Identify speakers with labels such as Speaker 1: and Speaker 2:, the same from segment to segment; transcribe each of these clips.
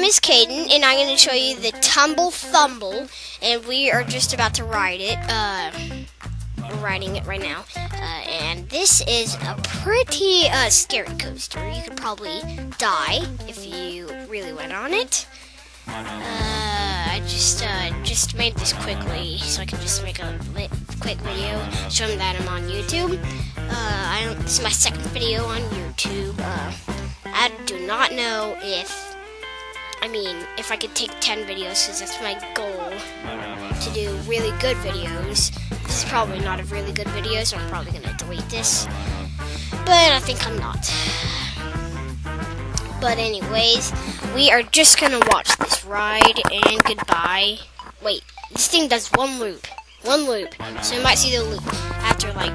Speaker 1: name is Kaden, and I'm going to show you the Tumble Thumble, and we are just about to ride it. Uh, we're riding it right now, uh, and this is a pretty uh, scary coaster. You could probably die if you really went on it. Uh, I just uh, just made this quickly, so I can just make a quick video showing that I'm on YouTube. Uh, I don't, this is my second video on YouTube. I do not know if, I mean, if I could take 10 videos, because that's my goal to do really good videos. This is probably not a really good video, so I'm probably going to delete this. But I think I'm not. But anyways, we are just going to watch this ride, and goodbye. Wait, this thing does one loop. One loop. So you might see the loop after, like,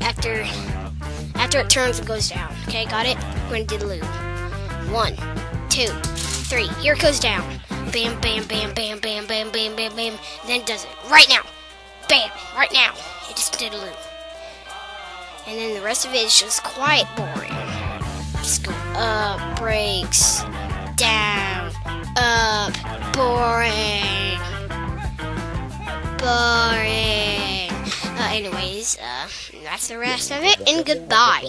Speaker 1: after after it turns, it goes down. Okay, got it? We're gonna do the loop. One, two, three. Here it goes down. Bam, bam, bam, bam, bam, bam, bam, bam, bam. Then does it. Right now. Bam. Right now. It just did a loop. And then the rest of it is just quiet boring. Just go up, brakes, down, up, boring. Boring. Uh, anyways, uh, that's the rest of it, and goodbye.